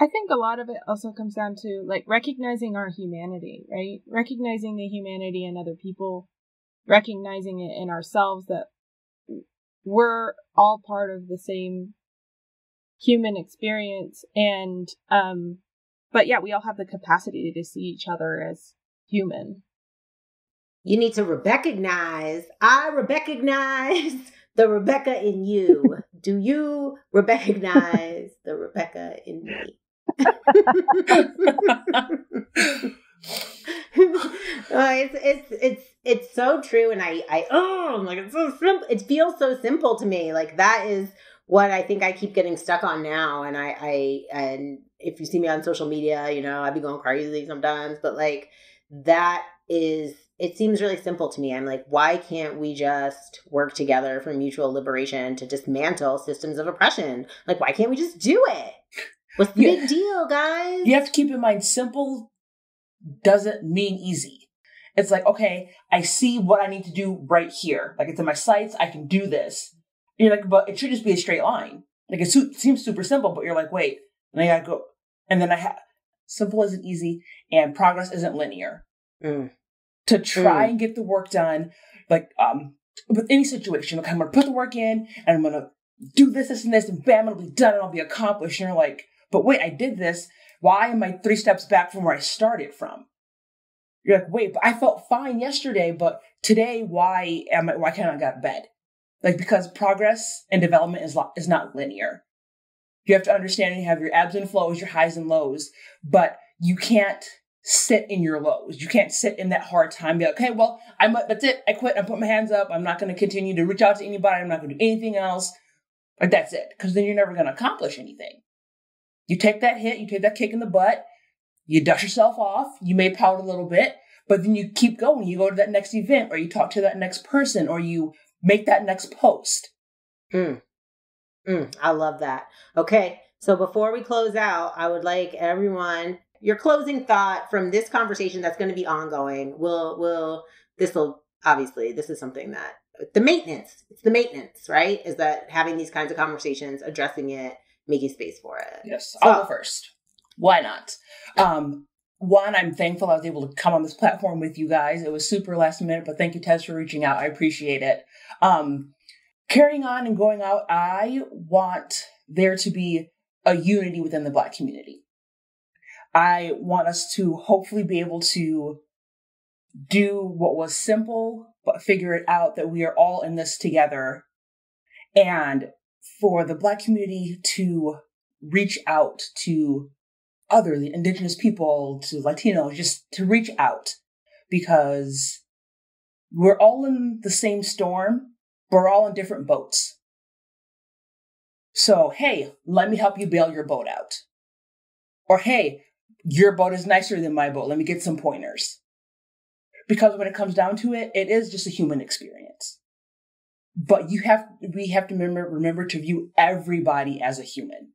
I think a lot of it also comes down to like recognizing our humanity, right? Recognizing the humanity in other people, recognizing it in ourselves that we're all part of the same human experience. And um but yeah, we all have the capacity to see each other as human. You need to recognize. I recognize the Rebecca in you. Do you recognize the Rebecca in me? Uh, it's it's it's it's so true, and I I oh I'm like it's so simple. It feels so simple to me. Like that is what I think I keep getting stuck on now. And I I and if you see me on social media, you know I'd be going crazy sometimes. But like that is it seems really simple to me. I'm like, why can't we just work together for mutual liberation to dismantle systems of oppression? Like, why can't we just do it? What's the Yeah. big deal, guys? you have to keep in mind simple doesn't mean easy. It's like, okay, I see what I need to do right here. Like it's in my sights, I can do this. And you're like, but it should just be a straight line. Like it su- seems super simple, but you're like, wait, and I gotta go. And then I have simple isn't easy and progress isn't linear. Mm. To try and get the work done, like um with any situation, okay, I'm gonna put the work in and I'm gonna do this, this, and this, and bam, it'll be done and I'll be accomplished. And you're like, but wait, I did this. Why am I three steps back from where I started from? You're like, wait, but I felt fine yesterday, but today, why am I? Why can't I get out of bed? Like because progress and development is lo- is not linear. You have to understand you have your ebbs and flows, your highs and lows, but you can't sit in your lows. You can't sit in that hard time. Be like, okay, well, I'm that's it. I quit. I put my hands up. I'm not going to continue to reach out to anybody. I'm not going to do anything else. Like that's it, because then you're never going to accomplish anything. You take that hit, you take that kick in the butt, you dust yourself off, you may pout a little bit, but then you keep going. You go to that next event, or you talk to that next person, or you make that next post. Mm. Mm, I love that. Okay, so before we close out, I would like everyone your closing thought from this conversation that's going to be ongoing. Will will this will obviously this is something that the maintenance. It's the maintenance, right? Is that having these kinds of conversations, addressing it, making space for it. Yes, So- I'll go first. Why not? Um, one, I'm thankful I was able to come on this platform with you guys. It was super last minute, but thank you, Tez, for reaching out. I appreciate it. Um, carrying on and going out, I want there to be a unity within the Black community. I want us to hopefully be able to do what was simple, but figure it out that we are all in this together. And for the Black community to reach out to other indigenous people, to Latinos, just to reach out because we're all in the same storm, we're all in different boats. So, hey, let me help you bail your boat out. Or, hey, your boat is nicer than my boat. Let me get some pointers. Because when it comes down to it, it is just a human experience. But you have, we have to remember, remember to view everybody as a human.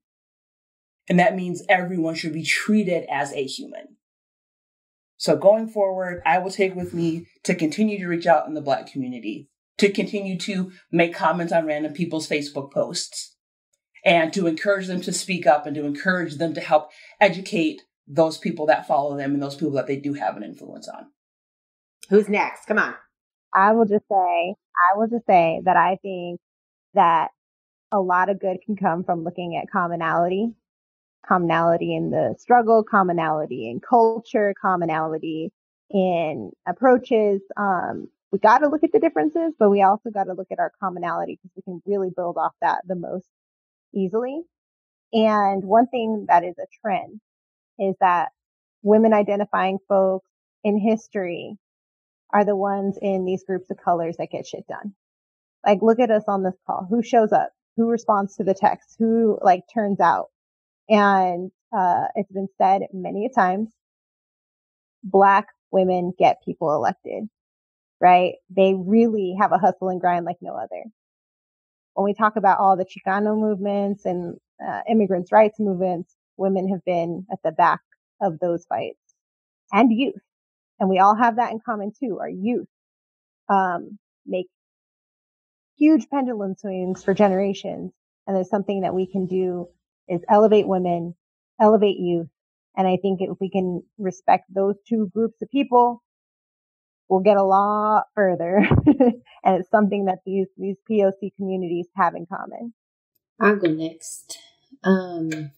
And that means everyone should be treated as a human. So going forward, I will take with me to continue to reach out in the Black community, to continue to make comments on random people's Facebook posts, and to encourage them to speak up and to encourage them to help educate those people that follow them and those people that they do have an influence on. Who's next? Come on. I will just say, I will just say that I think that a lot of good can come from looking at commonality commonality in the struggle, commonality in culture, commonality in approaches. Um, we got to look at the differences, but we also got to look at our commonality because we can really build off that the most easily. And one thing that is a trend is that women identifying folks in history are the ones in these groups of colors that get shit done. Like, look at us on this call. Who shows up? Who responds to the text? Who like turns out? And uh, it's been said many times, black women get people elected, right? They really have a hustle and grind like no other. When we talk about all the Chicano movements and uh, immigrants' rights movements, women have been at the back of those fights and youth. And we all have that in common too. Our youth, um, make huge pendulum swings for generations. And there's something that we can do is elevate women, elevate youth. And I think if we can respect those two groups of people, we'll get a lot further. and it's something that these, these POC communities have in common. I'll go next. Um,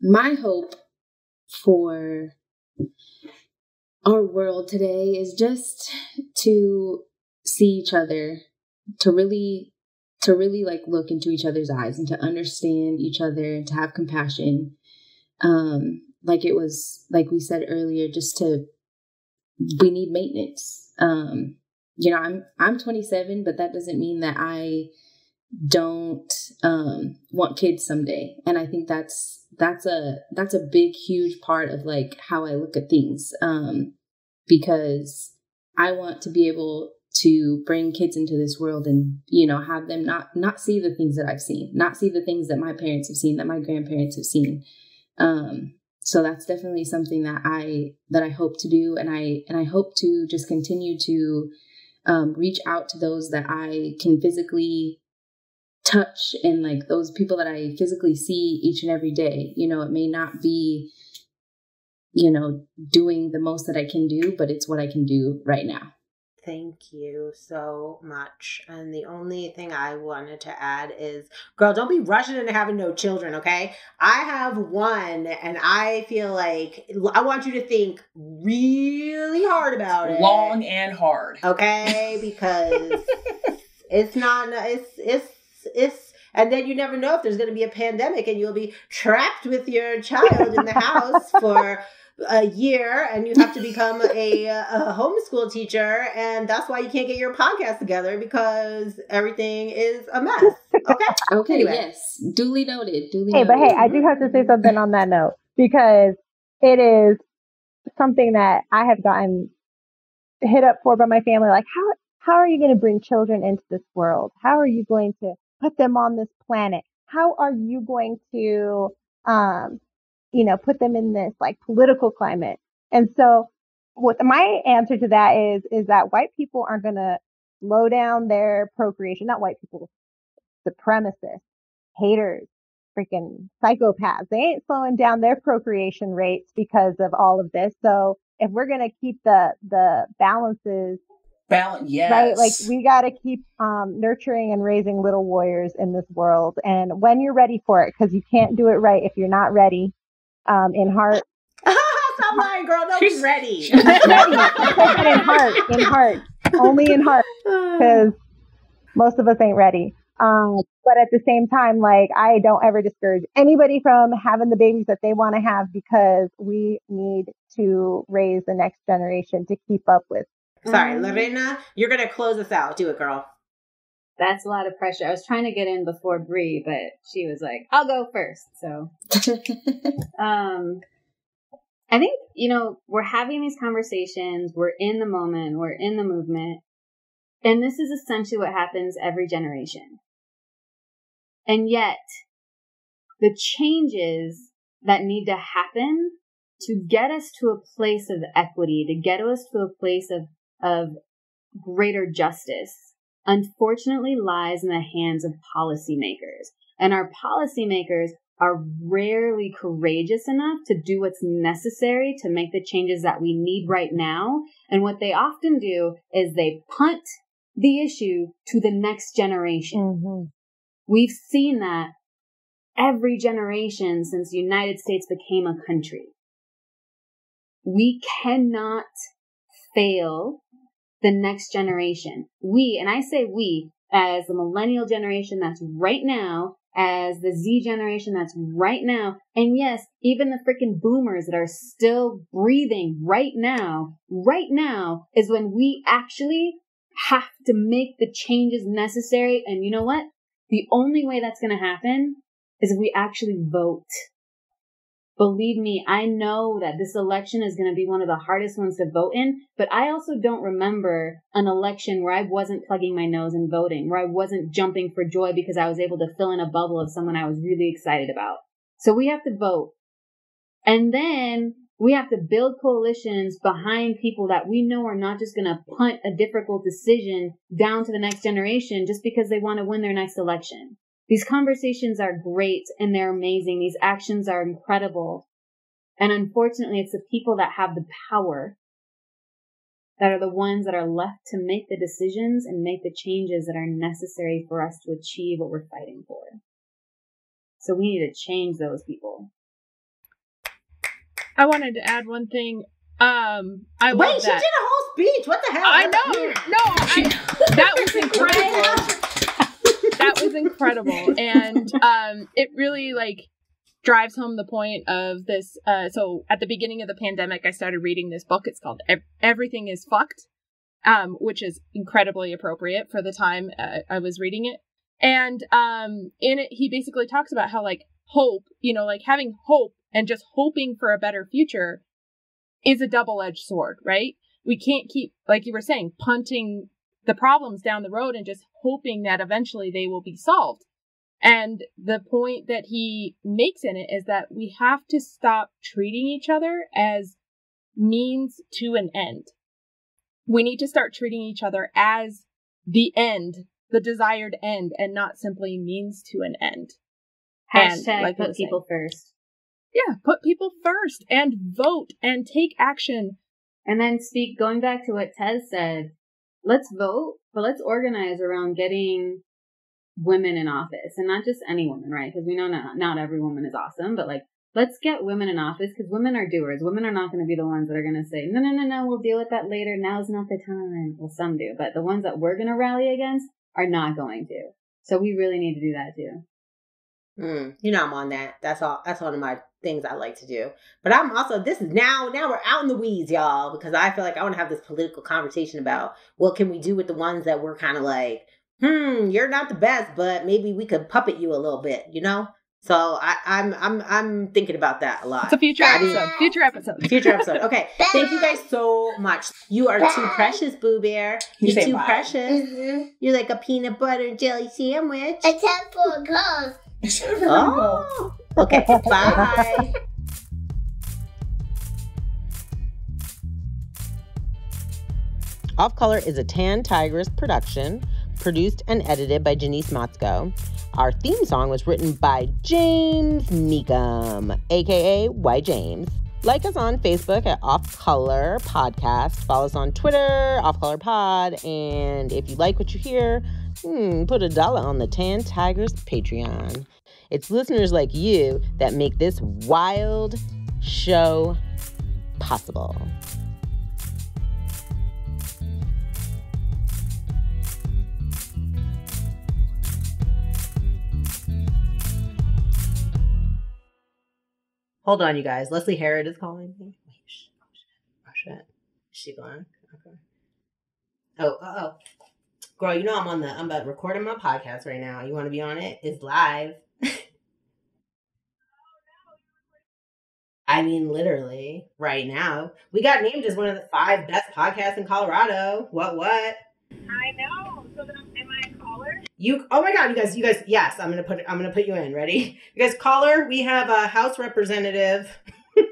my hope for our world today is just to see each other, to really to really like look into each other's eyes and to understand each other and to have compassion. Um, like it was, like we said earlier, just to, we need maintenance. Um, you know, I'm, I'm 27, but that doesn't mean that I don't, um, want kids someday. And I think that's, that's a, that's a big, huge part of like how I look at things. Um, because I want to be able to bring kids into this world and you know have them not not see the things that i've seen not see the things that my parents have seen that my grandparents have seen. Um so that's definitely something that i that i hope to do. And i and i hope to just continue to um, reach out to those that i can physically touch and like those people that i physically see each and every day. You know it may not be you know doing the most that i can do but it's what i can do right now Thank you so much. And the only thing I wanted to add is girl, don't be rushing into having no children, okay? I have one and I feel like I want you to think really hard about it. Long and hard. Okay? Because it's not it's it's it's and then you never know if there's going to be a pandemic and you'll be trapped with your child in the house for a year and you have to become a, a homeschool teacher and that's why you can't get your podcast together because everything is a mess. Okay. Okay anyway. yes. Duly noted duly hey noted. but hey i do have to say something on that note because it is something that i have gotten hit up for by my family like how how are you going to bring children into this world? How are you going to put them on this planet? How are you going to um you know, put them in this like political climate. And so what my answer to that is, is that white people aren't going to slow down their procreation, not white people, supremacists, haters, freaking psychopaths. They ain't slowing down their procreation rates because of all of this. So if we're going to keep the, the balances balance yes right like we got to keep um, nurturing and raising little warriors in this world and when you're ready for it because you can't do it right if you're not ready um, in heart. Stop lying, girl. Nobody's ready. ready. in heart, in heart, only in heart, because most of us ain't ready. Um, but at the same time, like I don't ever discourage anybody from having the babies that they want to have because we need to raise the next generation to keep up with. Sorry, Lorena, you're gonna close us out. Do it, girl. That's a lot of pressure. I was trying to get in before Bree, but she was like, "I'll go first. So, um, I think you know we're having these conversations. We're in the moment. We're in the movement, and this is essentially what happens every generation. And yet, the changes that need to happen to get us to a place of equity, to get us to a place of, of greater justice, unfortunately lies in the hands of policymakers. And our policymakers are rarely courageous enough to do what's necessary to make the changes that we need right now. And what they often do is they punt the issue to the next generation. Mm-hmm. We've seen that every generation since the United States became a country. We cannot fail the next generation. We, and I say we, as the millennial generation that's right now, as the Z generation that's right now, and yes, even the freaking boomers that are still breathing right now, right now is when we actually have to make the changes necessary. And you know what? The only way that's going to happen is if we actually vote. Believe me, I know that this election is going to be one of the hardest ones to vote in, but I also don't remember an election where I wasn't plugging my nose and voting, where I wasn't jumping for joy because I was able to fill in a bubble of someone I was really excited about. So we have to vote. And then we have to build coalitions behind people that we know are not just going to punt a difficult decision down to the next generation just because they want to win their next election. These conversations are great and they're amazing. These actions are incredible. And unfortunately, it's the people that have the power that are the ones that are left to make the decisions and make the changes that are necessary for us to achieve what we're fighting for. So we need to change those people. I wanted to add one thing. Um, I wait. She did a whole speech. What the hell? I know. No, I, that was incredible that was incredible, and um, it really like drives home the point of this. Uh, so at the beginning of the pandemic, I started reading this book. It's called Everything Is Fucked, um, which is incredibly appropriate for the time uh, I was reading it. And um, in it, he basically talks about how like hope, you know, like having hope and just hoping for a better future is a double edged sword, right? We can't keep, like you were saying, punting the problems down the road and just hoping that eventually they will be solved. And the point that he makes in it is that we have to stop treating each other as means to an end. We need to start treating each other as the end, the desired end, and not simply means to an end. Hashtag and, like put people saying, first. Yeah, put people first and vote and take action. And then speak, going back to what Tez said, let's vote, but let's organize around getting women in office and not just any woman, right? Because we know not, not every woman is awesome, but like, let's get women in office because women are doers. Women are not going to be the ones that are going to say, no, no, no, no, we'll deal with that later. Now's not the time. Well, some do, but the ones that we're going to rally against are not going to. So we really need to do that too. Mm, you know I'm on that. That's all. That's of my things I like to do. But I'm also this is now now we're out in the weeds, y'all, because I feel like I want to have this political conversation about what can we do with the ones that we're kind of like, hmm, you're not the best, but maybe we could puppet you a little bit, you know. So I, I'm I'm I'm thinking about that a lot. It's a future episode. Future episode. Future episode. Okay. Thank you guys so much. You are too precious, Boo Bear. You're too bye. precious. Mm-hmm. You're like a peanut butter jelly sandwich. A for girls. Except for oh. Okay, bye. Off Color is a Tan Tigress production, produced and edited by Janice Motzko. Our theme song was written by James Neekum, aka Y James. Like us on Facebook at Off Color Podcast. Follow us on Twitter, Off Color Pod. And if you like what you hear, hmm, put a dollar on the Tan Tigress Patreon. It's listeners like you that make this wild show possible. Hold on, you guys. Leslie Herod is calling me. Oh, shit. Is she gone? Okay. Oh, uh oh. Girl, you know I'm on the I'm about recording my podcast right now. You want to be on it? It's live. I mean, literally, right now. We got named as one of the five best podcasts in Colorado. What, what? I know. So then, am I a caller? You oh my god, you guys, you guys, yes, I'm gonna put I'm gonna put you in. Ready? You guys, caller, we have a House Representative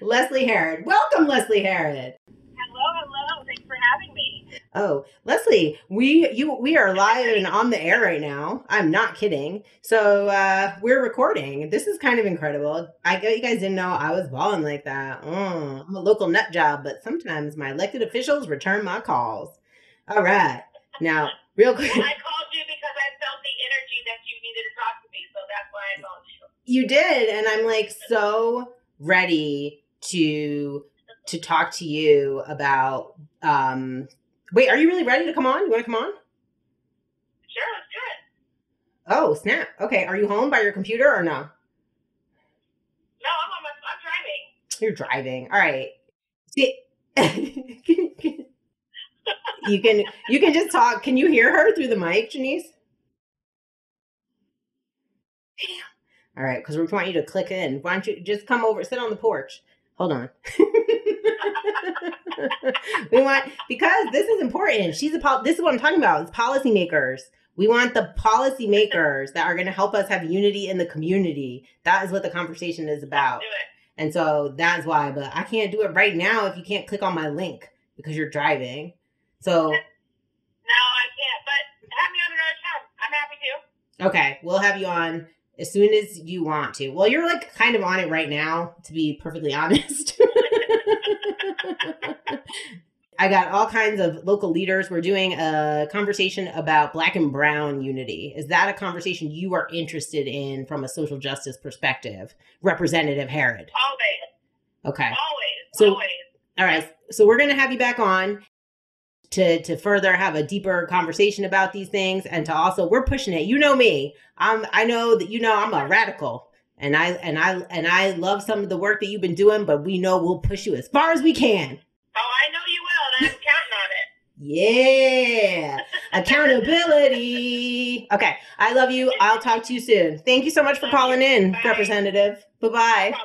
Leslie Herod. Welcome, Leslie Herod. Hello, hello. Thanks for having me. Oh, Leslie, we you we are live and on the air right now. I'm not kidding. So uh we're recording. This is kind of incredible. I get you guys didn't know I was balling like that. Mm, I'm a local nut job, but sometimes my elected officials return my calls. All right. Now, real quick. I called you because I felt the energy that you needed to talk to me, so that's why I called you. You did, and I'm like so ready to to talk to you about um wait, are you really ready to come on? You want to come on? Sure, let's do it. Oh, snap. Okay, are you home by your computer or no? No, I'm on my, I'm driving. You're driving. All right. You can you can just talk. Can you hear her through the mic, Janice? All right, because we want you to click in. Why don't you just come over, sit on the porch? Hold on. we want because this is important. She's a pol- this is what I'm talking about. It's policymakers. We want the policymakers that are going to help us have unity in the community. That is what the conversation is about. Do it. And so that's why, but I can't do it right now if you can't click on my link because you're driving. So, No, I can't. But have me on another time. I'm happy to. okay, we'll have you on as soon as you want to. Well, you're like kind of on it right now, to be perfectly honest. I got all kinds of local leaders. We're doing a conversation about black and brown unity. Is that a conversation you are interested in from a social justice perspective? Representative Herod. Always. Okay. Always. So- always. All right. So we're going to have you back on to to further have a deeper conversation about these things and to also we're pushing it. You know me. I'm I know that you know I'm a radical. And I and I and I love some of the work that you've been doing, but we know we'll push you as far as we can. Oh, I know you will, and I'm counting on it. Yeah. Accountability. Okay. I love you. I'll talk to you soon. Thank you so much for calling in, Bye. Representative. Bye-bye. Bye.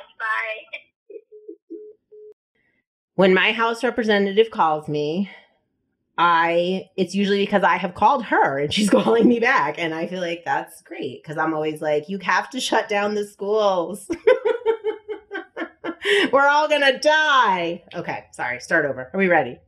when my house representative calls me i it's usually because i have called her and she's calling me back. And i feel like that's great because i'm always like you have to shut down the schools. We're all gonna die. Okay sorry start over. Are we ready